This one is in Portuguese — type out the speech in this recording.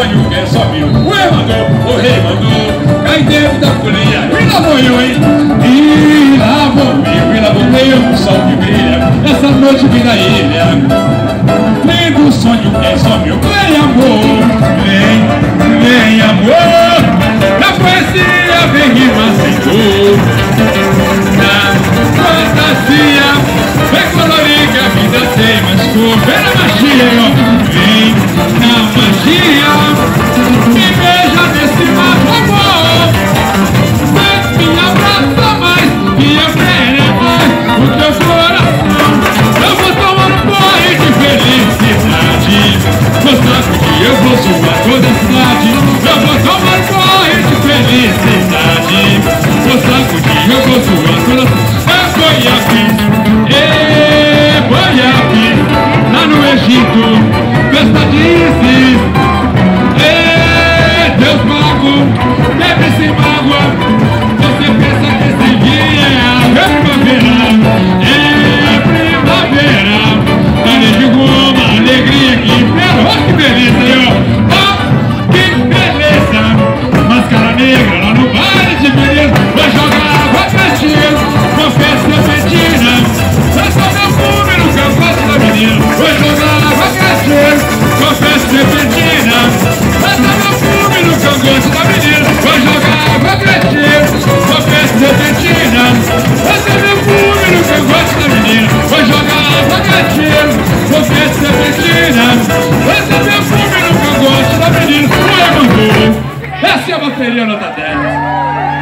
sonho que é só meu O rei mandou, o rei mandou dentro da folia E lá vou eu, hein E lá vou eu, e lá vou eu O sol que brilha Essa noite vem da ilha. Lindo sonho que é só meu Vem amor, vem, vem amor. Na poesia vem rima sem dor Na fantasia Vem colorir que a vida tem mais cor na magia, ó eu vou zoar toda a cidade Eu vou tomar um banho de felicidade. Vou sacudir, eu vou zoar toda a cidade É Goiapi, Vou da tá medida Vai jogar, vai partir Só peço detentina Esse é meu público que eu gosto da menina. Vou jogar, vai partir Só de detentina Esse é meu público que eu gosto da menina. Olha, Bangu é, Essa é a bateria nota 10